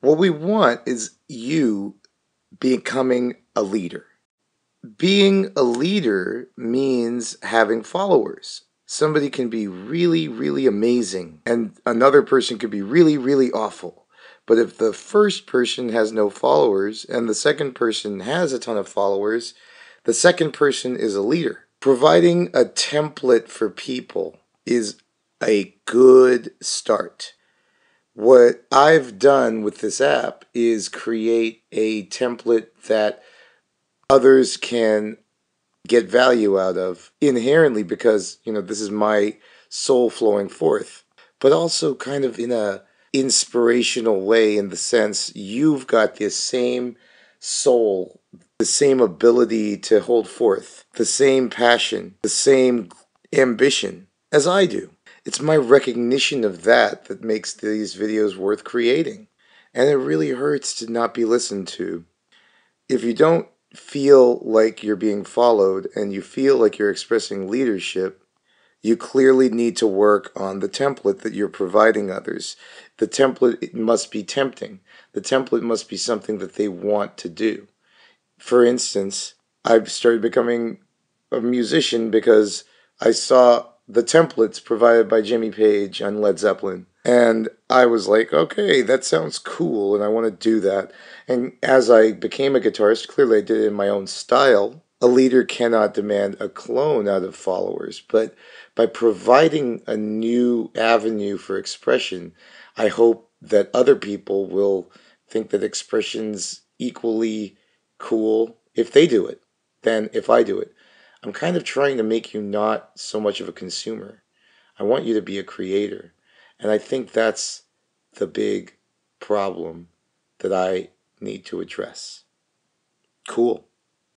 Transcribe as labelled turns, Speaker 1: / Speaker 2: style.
Speaker 1: What we want is you becoming a leader. Being a leader means having followers. Somebody can be really, really amazing, and another person could be really, really awful. But if the first person has no followers and the second person has a ton of followers, the second person is a leader. Providing a template for people is a good start. What I've done with this app is create a template that others can get value out of inherently because, you know, this is my soul flowing forth, but also kind of in a inspirational way in the sense you've got the same soul, the same ability to hold forth, the same passion, the same ambition as I do. It's my recognition of that that makes these videos worth creating. And it really hurts to not be listened to. If you don't feel like you're being followed and you feel like you're expressing leadership, you clearly need to work on the template that you're providing others. The template must be tempting. The template must be something that they want to do. For instance, I've started becoming a musician because I saw the templates provided by Jimmy Page on Led Zeppelin. And I was like, okay, that sounds cool, and I want to do that. And as I became a guitarist, clearly I did it in my own style. A leader cannot demand a clone out of followers, but by providing a new avenue for expression, I hope that other people will think that expression's equally cool if they do it than if I do it. I'm kind of trying to make you not so much of a consumer. I want you to be a creator. And I think that's the big problem that I need to address. Cool.